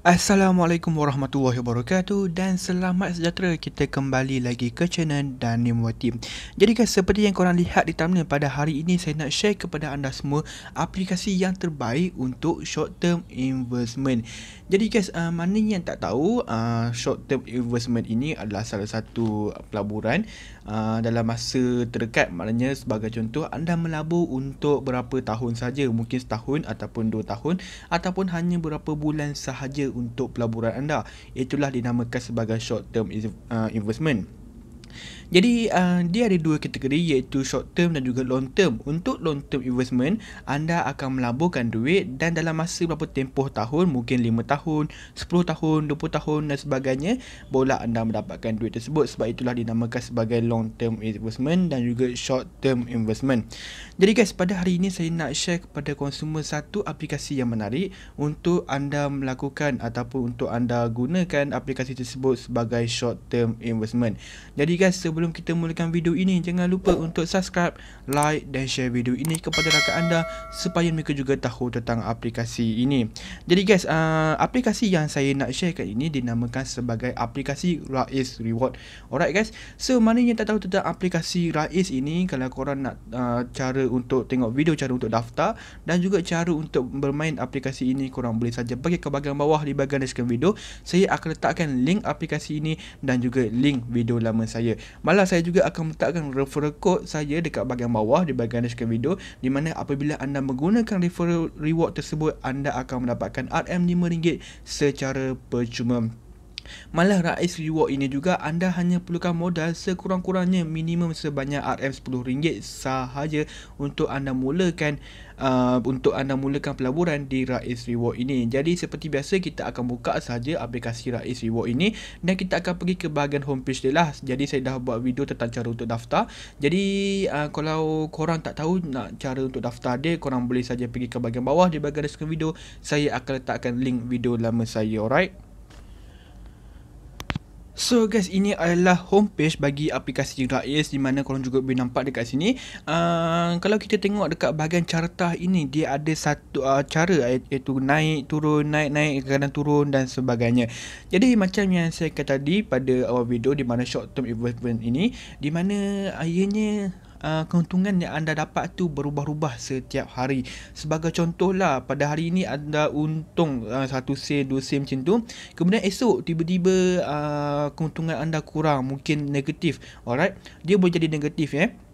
Assalamualaikum warahmatullahi wabarakatuh dan selamat sejahtera kita kembali lagi ke channel Danimwa Team. Jadi guys seperti yang korang lihat di thumbnail pada hari ini saya nak share kepada anda semua aplikasi yang terbaik untuk short term investment. Jadi guys uh, mana yang tak tahu uh, short term investment ini adalah salah satu pelaburan uh, dalam masa terdekat maknanya sebagai contoh anda melabur untuk berapa tahun saja mungkin setahun ataupun dua tahun ataupun hanya berapa bulan sahaja untuk pelaburan anda. Itulah dinamakan sebagai short term uh, investment. Jadi uh, dia ada dua kategori iaitu short term dan juga long term. Untuk long term investment, anda akan melaburkan duit dan dalam masa berapa tempoh tahun, mungkin 5 tahun, 10 tahun, 20 tahun dan sebagainya, boleh anda mendapatkan duit tersebut. Sebab itulah dinamakan sebagai long term investment dan juga short term investment. Jadi guys, pada hari ini saya nak share kepada konsumer satu aplikasi yang menarik untuk anda melakukan ataupun untuk anda gunakan aplikasi tersebut sebagai short term investment. Jadi guys, sebelum sebelum kita mulakan video ini jangan lupa untuk subscribe, like dan share video ini kepada rakan anda supaya mereka juga tahu tentang aplikasi ini. Jadi guys, uh, aplikasi yang saya nak share kat ini dinamakan sebagai aplikasi Rais Reward. Alright guys. So mana yang tak tahu tentang aplikasi Rais ini kalau korang nak uh, cara untuk tengok video cara untuk daftar dan juga cara untuk bermain aplikasi ini korang boleh saja pergi ke bahagian bawah di bahagian deskripsi video. Saya akan letakkan link aplikasi ini dan juga link video lama saya. Malah saya juga akan letakkan referral code saya dekat bahagian bawah di bahagian deskripsi video di mana apabila anda menggunakan referral reward tersebut anda akan mendapatkan RM5 secara percuma. Malah Rais Reward ini juga anda hanya perlukan modal sekurang-kurangnya minimum sebanyak RM10 sahaja untuk anda mulakan uh, untuk anda mulakan pelaburan di Rais Reward ini. Jadi seperti biasa kita akan buka saja aplikasi Rais Reward ini dan kita akan pergi ke bahagian homepage dia lah. Jadi saya dah buat video tentang cara untuk daftar. Jadi uh, kalau korang tak tahu nak cara untuk daftar dia, korang boleh saja pergi ke bahagian bawah di bahagian deskripsi video. Saya akan letakkan link video lama saya, alright? So guys ini adalah homepage bagi aplikasi Rais di mana korang juga boleh nampak dekat sini. Uh, kalau kita tengok dekat bahagian carta ini dia ada satu uh, cara iaitu naik turun naik naik kadang turun dan sebagainya. Jadi macam yang saya kata tadi pada awal video di mana short term investment ini di mana akhirnya uh, keuntungan yang anda dapat tu berubah-ubah setiap hari. Sebagai contohlah pada hari ini anda untung uh, satu sen, dua sen macam tu. Kemudian esok tiba-tiba uh, keuntungan anda kurang, mungkin negatif. Alright. Dia boleh jadi negatif ya. Eh?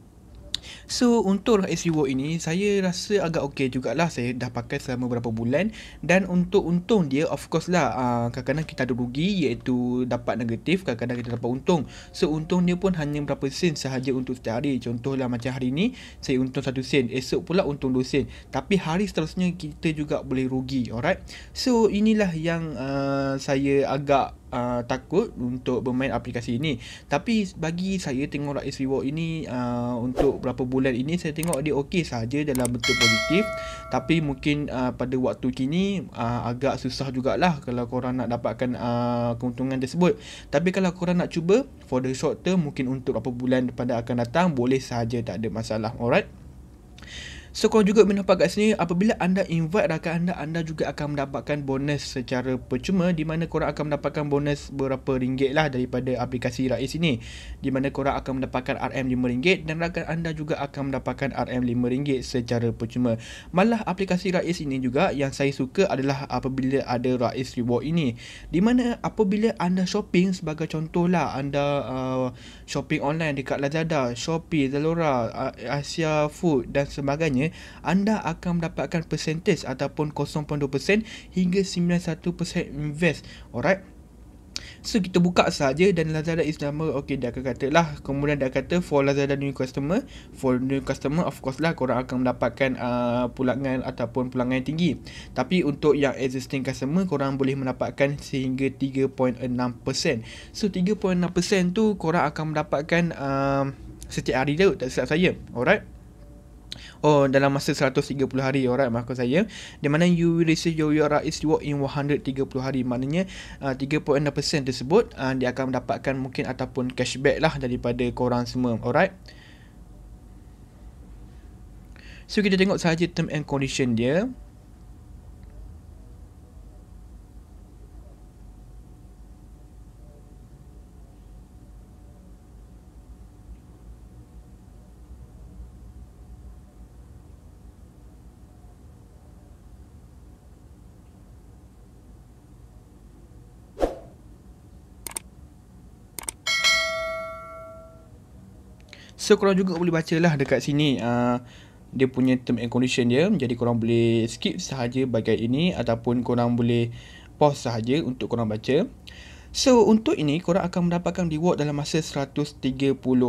So untuk Work ini saya rasa agak okey jugalah. Saya dah pakai selama beberapa bulan. Dan untuk untung dia of course lah uh, kadang-kadang kita ada rugi iaitu dapat negatif kadang-kadang kita dapat untung. So untung dia pun hanya berapa sen sahaja untuk setiap hari. Contohlah macam hari ni saya untung 1 sen. Esok pula untung 2 sen. Tapi hari seterusnya kita juga boleh rugi alright? So inilah yang uh, saya agak uh, takut untuk bermain aplikasi ini. Tapi bagi saya tengok Rais Reward ini uh, untuk berapa bulan ini saya tengok dia okey saja dalam bentuk positif. Tapi mungkin uh, pada waktu kini uh, agak susah jugalah kalau korang nak dapatkan uh, keuntungan tersebut. Tapi kalau korang nak cuba for the short term mungkin untuk berapa bulan pada akan datang boleh saja tak ada masalah. Alright So korang juga boleh nampak kat sini apabila anda invite rakan anda anda juga akan mendapatkan bonus secara percuma di mana korang akan mendapatkan bonus berapa ringgit lah daripada aplikasi Rais ini di mana korang akan mendapatkan RM5 dan rakan anda juga akan mendapatkan RM5 secara percuma. Malah aplikasi Rais ini juga yang saya suka adalah apabila ada Rais Reward ini di mana apabila anda shopping sebagai contoh lah anda uh, shopping online dekat Lazada, Shopee, Zalora, Asia Food dan sebagainya anda akan mendapatkan percentage ataupun 0.2% hingga 91% invest. Alright. So kita buka saja dan Lazada is nama okey dia akan kata lah. Kemudian dia kata for Lazada new customer for new customer of course lah korang akan mendapatkan uh, pulangan ataupun pulangan yang tinggi. Tapi untuk yang existing customer korang boleh mendapatkan sehingga 3.6% so 3.6% tu korang akan mendapatkan uh, setiap hari tu tak silap saya. Alright Oh, dalam masa 130 hari, alright, maksud saya. Di mana you will receive your URIS reward in 130 hari. Maknanya, uh, 3.6% tersebut, uh, dia akan mendapatkan mungkin ataupun cashback lah daripada korang semua, alright. So, kita tengok sahaja term and condition dia. So korang juga boleh baca lah dekat sini uh, dia punya term and condition dia. Jadi korang boleh skip sahaja bagian ini ataupun korang boleh pause sahaja untuk korang baca. So untuk ini korang akan mendapatkan reward dalam masa 130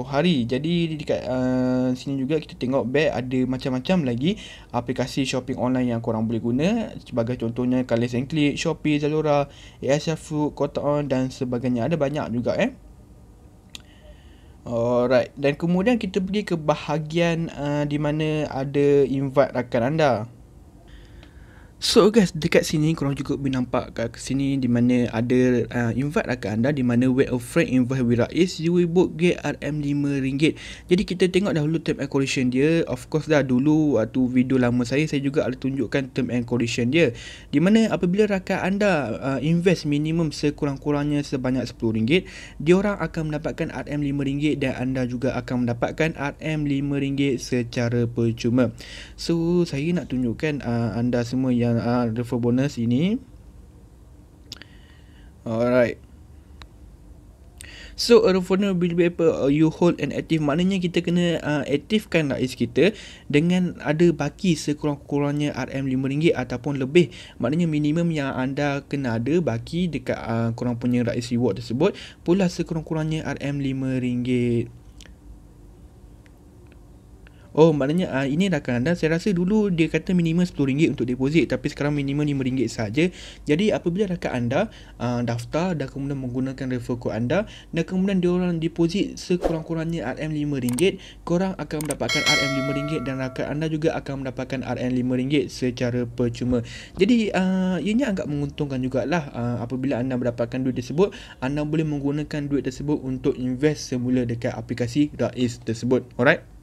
hari. Jadi dekat uh, sini juga kita tengok back ada macam-macam lagi aplikasi shopping online yang korang boleh guna. Sebagai contohnya Kales Click, Shopee, Zalora, ASF Food, Kota On dan sebagainya. Ada banyak juga eh. Alright, dan kemudian kita pergi ke bahagian uh, di mana ada invite rakan anda. So guys, dekat sini korang juga boleh nampak kat sini di mana ada uh, invite rakan anda di mana when a friend invite with you will book get RM5. Jadi kita tengok dahulu term and condition dia. Of course dah dulu waktu video lama saya saya juga ada tunjukkan term and condition dia. Di mana apabila rakan anda uh, invest minimum sekurang-kurangnya sebanyak RM10, diorang akan mendapatkan RM5 dan anda juga akan mendapatkan RM5 secara percuma. So saya nak tunjukkan uh, anda semua yang yang uh, refer bonus ini. Alright. So a referral bill paper uh, you hold and active maknanya kita kena uh, aktifkan RIS kita dengan ada baki sekurang-kurangnya RM5 ataupun lebih. Maknanya minimum yang anda kena ada baki dekat uh, korang punya RIS reward tersebut pula sekurang-kurangnya RM5. Oh maknanya uh, ini rakan anda Saya rasa dulu dia kata minimum RM10 untuk deposit Tapi sekarang minimum RM5 saja. Jadi apabila rakan anda uh, Daftar dan kemudian menggunakan refer code anda Dan kemudian diorang deposit sekurang-kurangnya RM5 Korang akan mendapatkan RM5 Dan rakan anda juga akan mendapatkan RM5 secara percuma. Jadi uh, ianya agak menguntungkan jugalah uh, Apabila anda mendapatkan duit tersebut. Anda boleh menggunakan duit tersebut untuk invest semula dekat aplikasi Raiz tersebut. Alright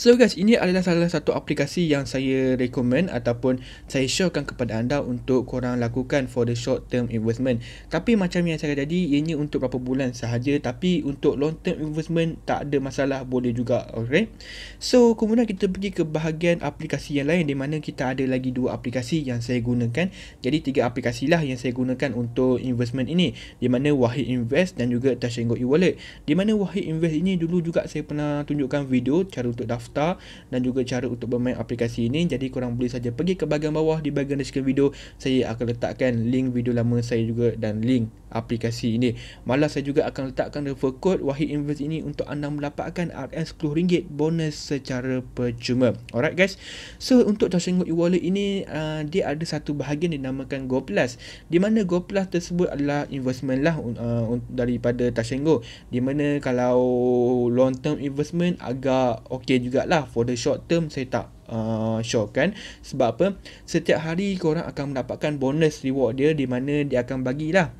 So guys, ini adalah salah satu aplikasi yang saya recommend ataupun saya sharekan kepada anda untuk korang lakukan for the short term investment. Tapi macam yang saya jadi, ianya untuk berapa bulan sahaja tapi untuk long term investment tak ada masalah, boleh juga. Okay. So, kemudian kita pergi ke bahagian aplikasi yang lain di mana kita ada lagi dua aplikasi yang saya gunakan. Jadi tiga aplikasi lah yang saya gunakan untuk investment ini. Di mana Wahid Invest dan juga Tashengo e-wallet. Di mana Wahid Invest ini dulu juga saya pernah tunjukkan video cara untuk daftar daftar dan juga cara untuk bermain aplikasi ini. Jadi korang boleh saja pergi ke bahagian bawah di bahagian deskripsi video. Saya akan letakkan link video lama saya juga dan link aplikasi ini. Malah saya juga akan letakkan refer code Wahid Invest ini untuk anda mendapatkan RM10 bonus secara percuma. Alright guys. So untuk Tashengo e-wallet ini uh, dia ada satu bahagian dinamakan Go Plus. Di mana Go Plus tersebut adalah investment lah uh, daripada Tashengo. Di mana kalau long term investment agak okey jugalah. For the short term saya tak uh, show kan. Sebab apa? Setiap hari korang akan mendapatkan bonus reward dia di mana dia akan bagilah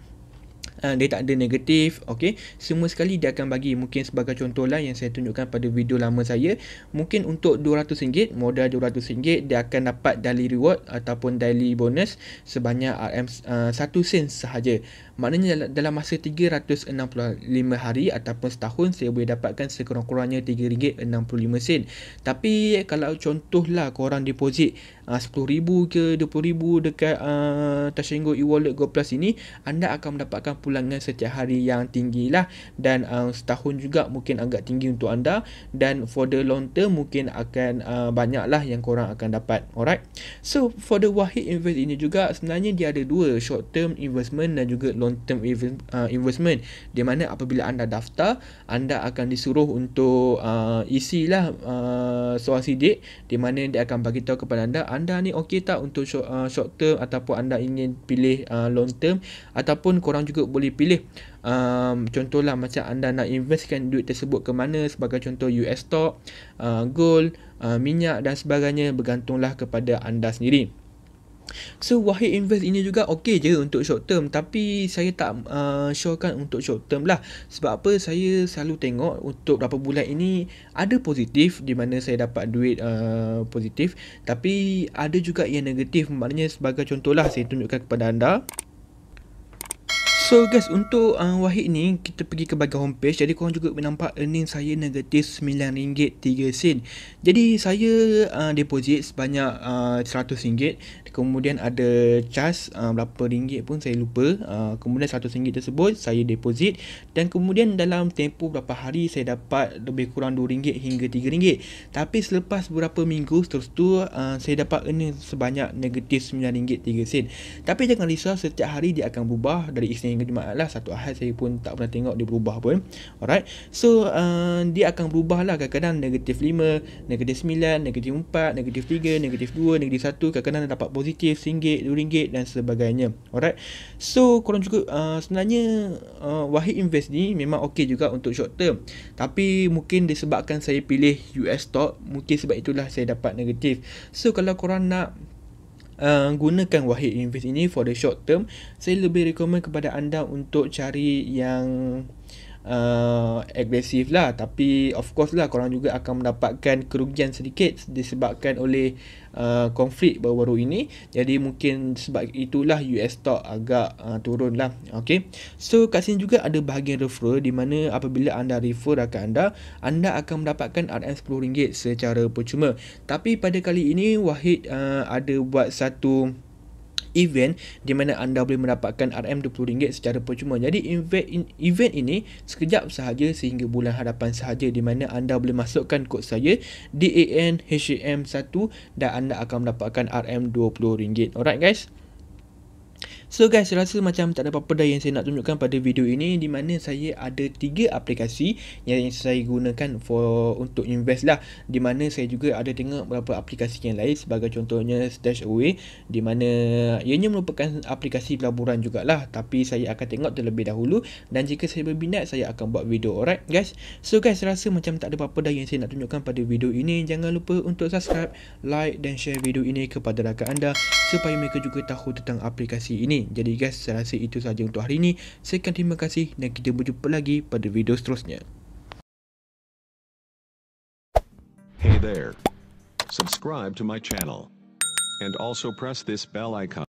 uh, dia tak ada negatif okey semua sekali dia akan bagi mungkin sebagai contoh lah yang saya tunjukkan pada video lama saya. Mungkin untuk RM200 modal RM200 dia akan dapat daily reward ataupun daily bonus sebanyak RM uh, 1 sen sahaja. Maknanya dalam masa 365 hari ataupun setahun saya boleh dapatkan sekurang-kurangnya RM3.65 tapi kalau contohlah korang deposit uh, RM10,000 ke RM20,000 dekat uh, Tashengo e-wallet Go Plus ini anda akan mendapatkan pulangan setiap hari yang tinggi lah. Dan uh, setahun juga mungkin agak tinggi untuk anda. Dan for the long term mungkin akan uh, banyak lah yang korang akan dapat. Alright? So for the Wahid Invest ini juga sebenarnya dia ada dua short term investment dan juga long term uh, investment. Di mana apabila anda daftar anda akan disuruh untuk uh, isilah uh, soal sidik. Di mana dia akan bagi tahu kepada anda anda ni okey tak untuk short, uh, short term ataupun anda ingin pilih uh, long term? Ataupun korang juga untuk boleh pilih. Um, contohlah macam anda nak investkan duit tersebut ke mana sebagai contoh US stock, uh, gold, uh, minyak dan sebagainya bergantunglah kepada anda sendiri. So Wahid Invest ini juga okey je untuk short term tapi saya tak uh, syorkan untuk short term lah. Sebab apa? Saya selalu tengok untuk beberapa bulan ini ada positif di mana saya dapat duit uh, positif. Tapi ada juga yang negatif. Maknanya sebagai contohlah saya tunjukkan kepada anda So guys untuk uh, Wahid ni kita pergi ke bahagian homepage. Jadi korang juga nampak earning saya negatif RM9.3 Jadi saya uh, deposit sebanyak uh, RM100 kemudian ada charge uh, berapa ringgit pun saya lupa. Uh, kemudian RM100 tersebut saya deposit. Dan kemudian dalam tempoh berapa hari saya dapat lebih kurang RM2 hingga RM3 tapi selepas beberapa minggu seterus tu uh, saya dapat earning sebanyak negatif RM9.3 tapi jangan risau setiap hari dia akan berubah dari Isnin hingga Jumaat lah. Satu ahad saya pun tak pernah tengok dia berubah pun. Alright. So uh, dia akan berubah lah kadang-kadang. Negatif 5 negatif 9 negatif 4 negatif 3 negatif 2 negatif 1 kadang-kadang dapat positif RM1 RM2 dan sebagainya. Alright. So korang juga uh, sebenarnya uh, Wahid Invest ni memang ok juga untuk short term. Tapi mungkin disebabkan saya pilih US stock mungkin sebab itulah saya dapat negatif. So kalau korang nak uh, gunakan Wahid Invest ini for the short term. Saya lebih recommend kepada anda untuk cari yang uh, agresif lah. Tapi of course lah korang juga akan mendapatkan kerugian sedikit disebabkan oleh uh, konflik baru-baru ini. Jadi mungkin sebab itulah US stock agak uh, turun lah. Ok so kat sini juga ada bahagian referral di mana apabila anda refer rakan anda anda akan mendapatkan RM10 secara percuma. Tapi pada kali ini Wahid uh, ada buat satu event di mana anda boleh mendapatkan RM20 secara percuma. Jadi event event ini sekejap sahaja sehingga bulan hadapan sahaja di mana anda boleh masukkan kod saya DANHM1 dan anda akan mendapatkan RM20. Alright guys. So guys, saya rasa macam tak ada apa-apa dah yang saya nak tunjukkan pada video ini di mana saya ada tiga aplikasi yang saya gunakan for untuk invest lah. Di mana saya juga ada tengok beberapa aplikasi yang lain sebagai contohnya Stashaway di mana ianya merupakan aplikasi pelaburan jugalah tapi saya akan tengok terlebih dahulu dan jika saya berminat saya akan buat video alright guys. So guys, saya rasa macam tak ada apa-apa dah yang saya nak tunjukkan pada video ini. Jangan lupa untuk subscribe, like dan share video ini kepada rakan anda supaya mereka juga tahu tentang aplikasi ini. Jadi guys, saya rasa itu sahaja untuk hari ini. Sekian terima kasih dan kita berjumpa lagi pada video seterusnya. Hey there. Subscribe to my channel. And also press this bell icon.